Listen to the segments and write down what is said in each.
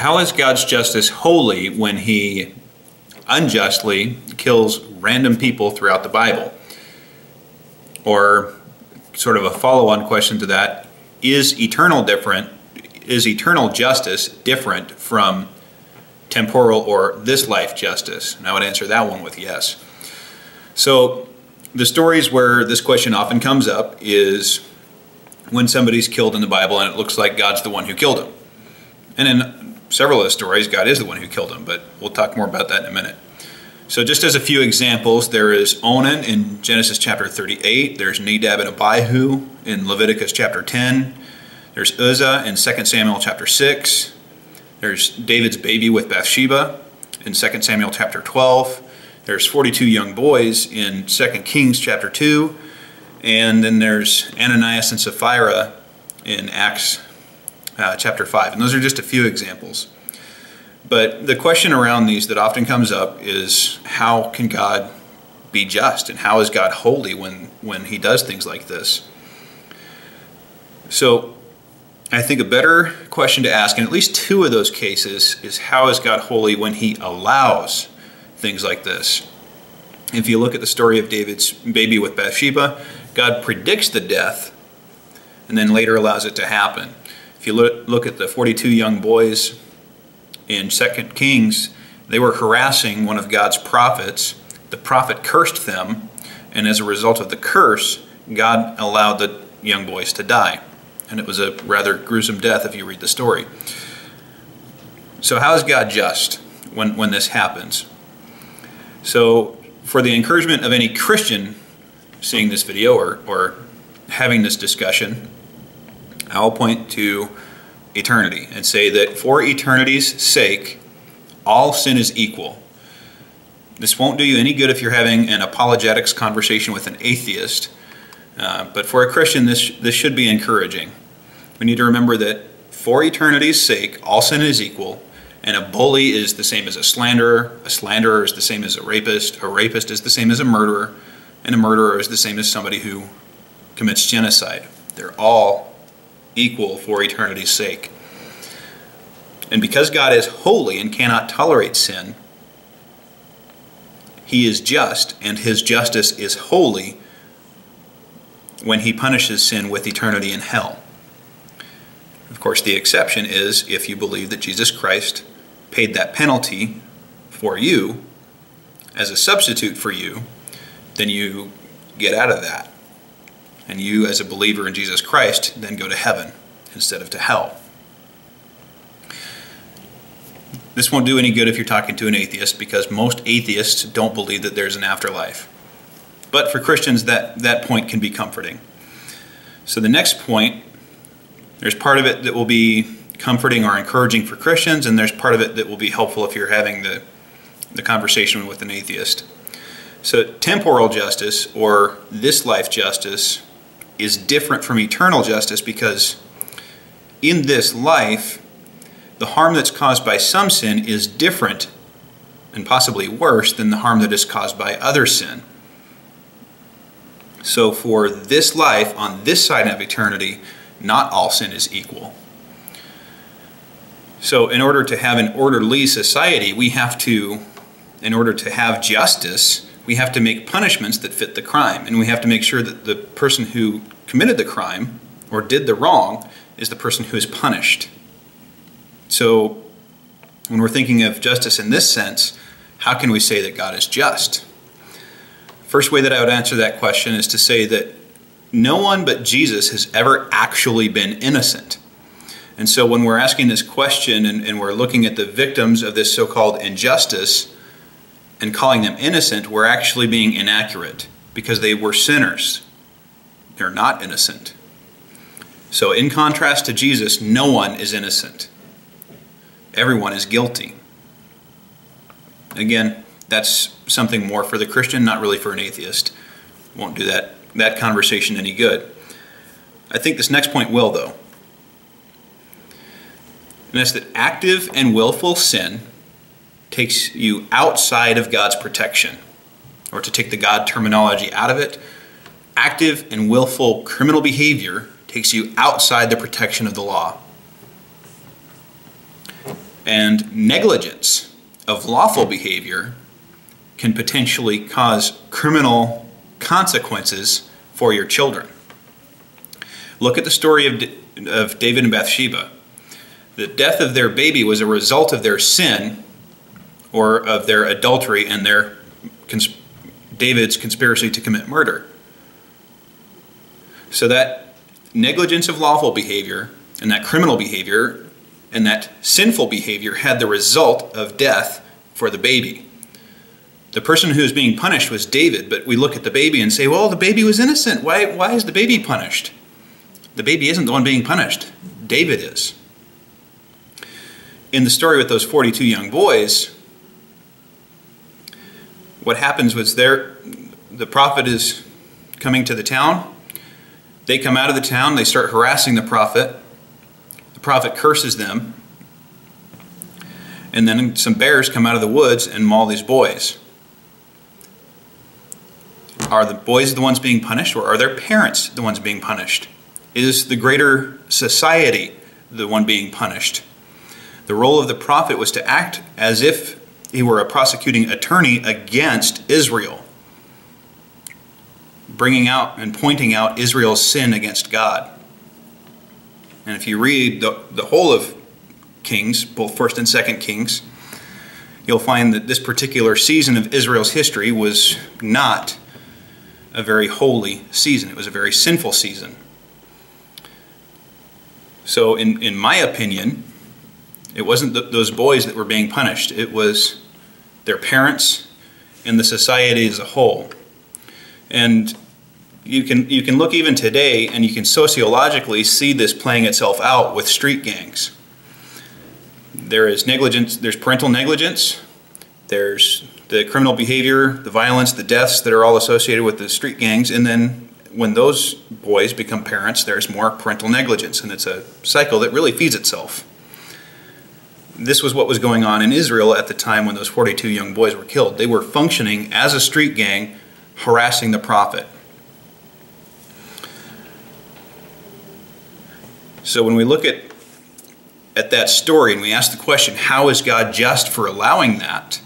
how is God's justice holy when he unjustly kills random people throughout the Bible? Or sort of a follow-on question to that, is eternal different is eternal justice different from temporal or this life justice? And I would answer that one with yes. So the stories where this question often comes up is when somebody's killed in the Bible and it looks like God's the one who killed him. And in several of the stories, God is the one who killed him, but we'll talk more about that in a minute. So just as a few examples, there is Onan in Genesis chapter 38. There's Nadab and Abihu in Leviticus chapter 10. There's Uzzah in 2 Samuel chapter 6. There's David's baby with Bathsheba in 2 Samuel chapter 12. There's 42 young boys in 2 Kings chapter 2. And then there's Ananias and Sapphira in Acts uh, chapter 5. And those are just a few examples. But the question around these that often comes up is how can God be just and how is God holy when, when he does things like this? So I think a better question to ask in at least two of those cases is how is God holy when he allows things like this? If you look at the story of David's baby with Bathsheba, God predicts the death and then later allows it to happen. If you look, look at the 42 young boys in 2 Kings, they were harassing one of God's prophets. The prophet cursed them, and as a result of the curse, God allowed the young boys to die. And it was a rather gruesome death if you read the story. So, how is God just when, when this happens? So, for the encouragement of any Christian seeing this video or, or having this discussion, I'll point to eternity and say that for eternity's sake, all sin is equal. This won't do you any good if you're having an apologetics conversation with an atheist, uh, but for a Christian, this, this should be encouraging. We need to remember that for eternity's sake, all sin is equal, and a bully is the same as a slanderer, a slanderer is the same as a rapist, a rapist is the same as a murderer, and a murderer is the same as somebody who commits genocide. They're all equal for eternity's sake. And because God is holy and cannot tolerate sin, he is just, and his justice is holy when he punishes sin with eternity in hell. Of course, the exception is if you believe that Jesus Christ paid that penalty for you as a substitute for you, then you get out of that and you, as a believer in Jesus Christ, then go to heaven instead of to hell. This won't do any good if you're talking to an atheist because most atheists don't believe that there's an afterlife. But for Christians, that, that point can be comforting. So the next point, there's part of it that will be comforting or encouraging for Christians, and there's part of it that will be helpful if you're having the, the conversation with an atheist. So temporal justice, or this life justice, is different from eternal justice because in this life, the harm that's caused by some sin is different and possibly worse than the harm that is caused by other sin. So, for this life, on this side of eternity, not all sin is equal. So, in order to have an orderly society, we have to, in order to have justice, we have to make punishments that fit the crime. And we have to make sure that the person who committed the crime or did the wrong is the person who is punished. So, when we're thinking of justice in this sense, how can we say that God is just? First way that I would answer that question is to say that no one but Jesus has ever actually been innocent. And so when we're asking this question and, and we're looking at the victims of this so called injustice, and calling them innocent, we're actually being inaccurate because they were sinners. They're not innocent. So, in contrast to Jesus, no one is innocent. Everyone is guilty. Again, that's something more for the Christian, not really for an atheist. Won't do that, that conversation any good. I think this next point will, though. And that's that active and willful sin takes you outside of God's protection. Or to take the God terminology out of it, active and willful criminal behavior takes you outside the protection of the law. And negligence of lawful behavior can potentially cause criminal consequences for your children. Look at the story of, of David and Bathsheba. The death of their baby was a result of their sin or of their adultery and their cons- David's conspiracy to commit murder. So that negligence of lawful behavior and that criminal behavior and that sinful behavior had the result of death for the baby. The person who was being punished was David, but we look at the baby and say, well, the baby was innocent. Why, why is the baby punished? The baby isn't the one being punished, David is. In the story with those 42 young boys, what happens was there the prophet is coming to the town. They come out of the town, they start harassing the prophet. The prophet curses them. And then some bears come out of the woods and maul these boys. Are the boys the ones being punished, or are their parents the ones being punished? Is the greater society the one being punished? The role of the prophet was to act as if he were a prosecuting attorney against Israel, bringing out and pointing out Israel's sin against God. And if you read the, the whole of Kings, both 1st and 2nd Kings, you'll find that this particular season of Israel's history was not a very holy season. It was a very sinful season. So, in, in my opinion, it wasn't the, those boys that were being punished, it was their parents and the society as a whole. And you can, you can look even today and you can sociologically see this playing itself out with street gangs. There is negligence, there's parental negligence, there's the criminal behavior, the violence, the deaths that are all associated with the street gangs, and then when those boys become parents, there's more parental negligence, and it's a cycle that really feeds itself. This was what was going on in Israel at the time when those 42 young boys were killed. They were functioning as a street gang, harassing the prophet. So when we look at at that story and we ask the question, how is God just for allowing that?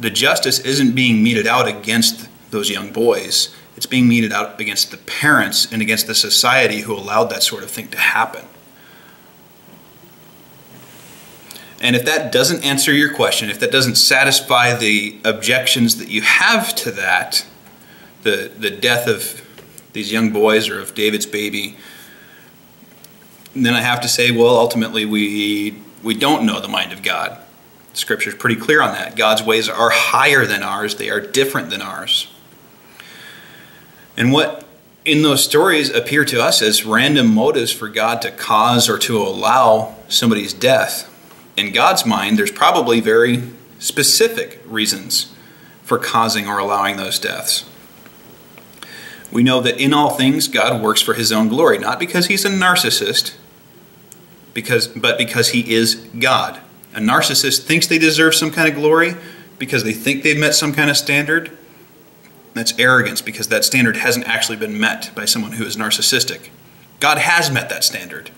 The justice isn't being meted out against those young boys. It's being meted out against the parents and against the society who allowed that sort of thing to happen. And if that doesn't answer your question, if that doesn't satisfy the objections that you have to that, the, the death of these young boys or of David's baby, then I have to say, well, ultimately, we, we don't know the mind of God. Scripture is pretty clear on that. God's ways are higher than ours, they are different than ours. And what in those stories appear to us as random motives for God to cause or to allow somebody's death, in God's mind, there's probably very specific reasons for causing or allowing those deaths. We know that in all things God works for his own glory, not because he's a narcissist, because, but because he is God. A narcissist thinks they deserve some kind of glory because they think they've met some kind of standard. That's arrogance because that standard hasn't actually been met by someone who is narcissistic. God has met that standard,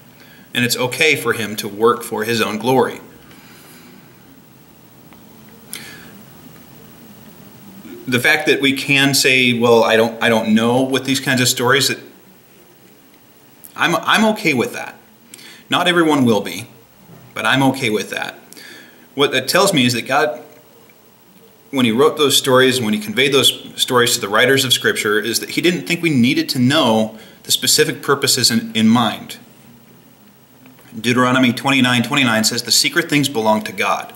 and it's okay for him to work for his own glory. The fact that we can say, well, I don't, I don't know with these kinds of stories, that I'm, I'm okay with that. Not everyone will be, but I'm okay with that. What that tells me is that God, when He wrote those stories and when He conveyed those stories to the writers of Scripture, is that He didn't think we needed to know the specific purposes in, in mind. Deuteronomy 29 29 says, The secret things belong to God.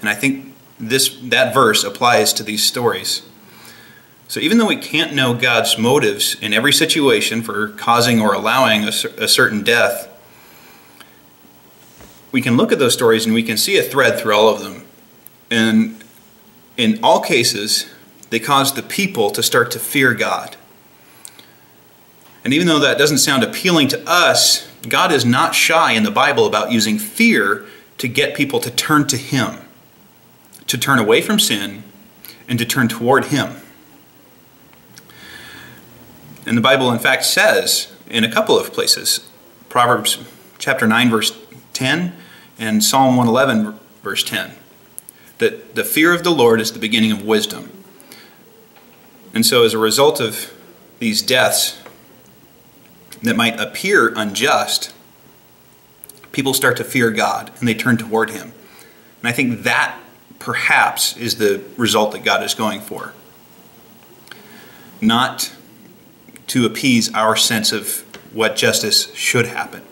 And I think this that verse applies to these stories. So even though we can't know God's motives in every situation for causing or allowing a, a certain death, we can look at those stories and we can see a thread through all of them. And in all cases, they cause the people to start to fear God. And even though that doesn't sound appealing to us, God is not shy in the Bible about using fear to get people to turn to Him to turn away from sin and to turn toward Him. And the Bible, in fact, says in a couple of places, Proverbs chapter 9, verse 10, and Psalm 111, verse 10, that the fear of the Lord is the beginning of wisdom. And so, as a result of these deaths that might appear unjust, people start to fear God and they turn toward Him. And I think that perhaps is the result that God is going for. Not to appease our sense of what justice should happen.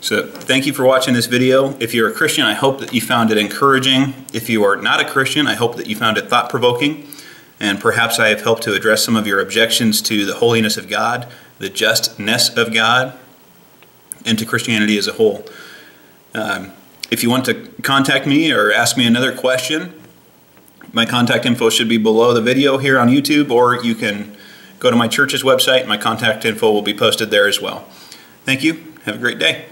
So, thank you for watching this video. If you're a Christian, I hope that you found it encouraging. If you are not a Christian, I hope that you found it thought provoking. And perhaps I have helped to address some of your objections to the holiness of God, the justness of God, and to Christianity as a whole. Um, if you want to contact me or ask me another question, my contact info should be below the video here on YouTube, or you can go to my church's website. My contact info will be posted there as well. Thank you. Have a great day.